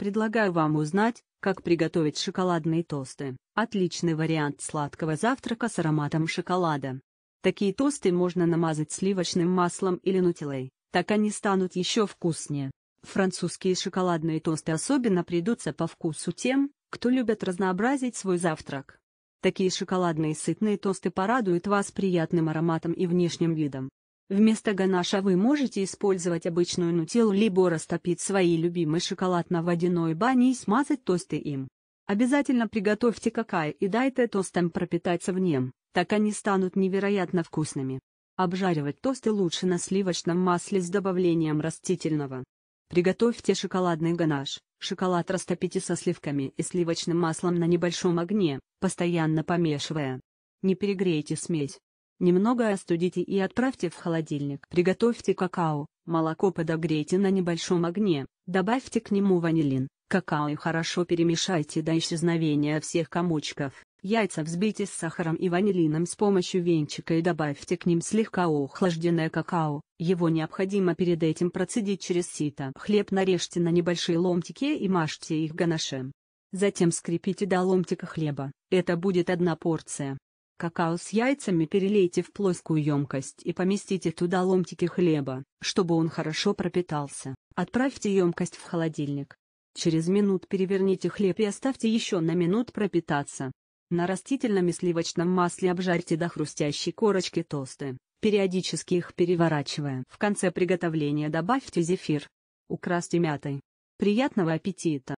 Предлагаю вам узнать, как приготовить шоколадные тосты. Отличный вариант сладкого завтрака с ароматом шоколада. Такие тосты можно намазать сливочным маслом или нутеллой, так они станут еще вкуснее. Французские шоколадные тосты особенно придутся по вкусу тем, кто любит разнообразить свой завтрак. Такие шоколадные сытные тосты порадуют вас приятным ароматом и внешним видом. Вместо ганаша вы можете использовать обычную нутеллу либо растопить свои любимый шоколад на водяной бане и смазать тосты им. Обязательно приготовьте какао и дайте тостам пропитаться в нем, так они станут невероятно вкусными. Обжаривать тосты лучше на сливочном масле с добавлением растительного. Приготовьте шоколадный ганаш. Шоколад растопите со сливками и сливочным маслом на небольшом огне, постоянно помешивая. Не перегрейте смесь. Немного остудите и отправьте в холодильник. Приготовьте какао, молоко подогрейте на небольшом огне, добавьте к нему ванилин, какао и хорошо перемешайте до исчезновения всех комочков. Яйца взбейте с сахаром и ванилином с помощью венчика и добавьте к ним слегка охлажденное какао, его необходимо перед этим процедить через сито. Хлеб нарежьте на небольшие ломтики и мажьте их ганашем. Затем скрепите до ломтика хлеба, это будет одна порция. Какао с яйцами перелейте в плоскую емкость и поместите туда ломтики хлеба, чтобы он хорошо пропитался. Отправьте емкость в холодильник. Через минут переверните хлеб и оставьте еще на минут пропитаться. На растительном и сливочном масле обжарьте до хрустящей корочки тосты, периодически их переворачивая. В конце приготовления добавьте зефир. Украсьте мятой. Приятного аппетита!